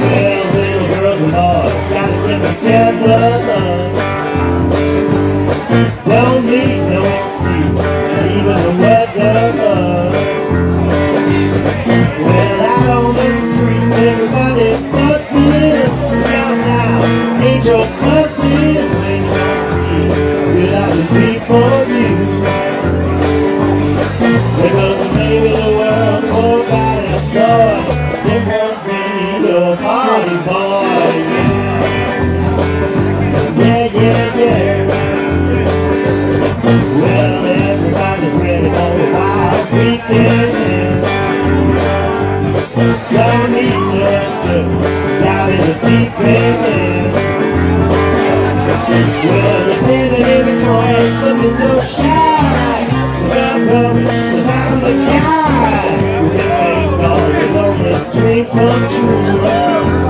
Yeah. Your fussing when that I be for you. Because the world's toy. This be your party boy. Yeah, yeah, yeah. Well, everybody's ready. Dreams come true.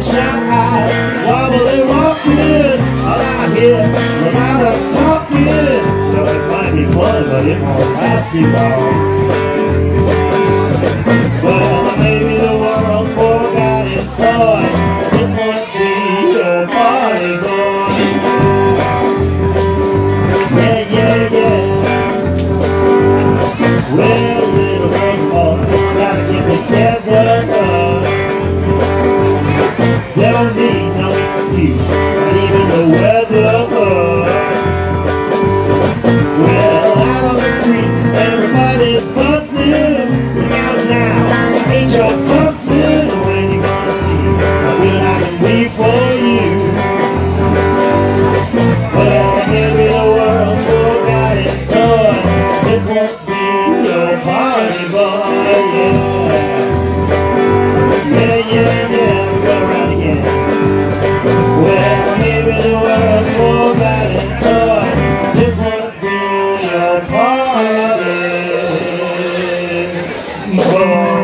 Bloodshot eyes, wobbling, walking, all I hear, a talking. Now it might be fun, but it won't last too long. No excuse, not even the weather. Well, out on the street. Look out now, ain't your when you gonna see for you. The world's toy. This won't be your party boy, yeah. Party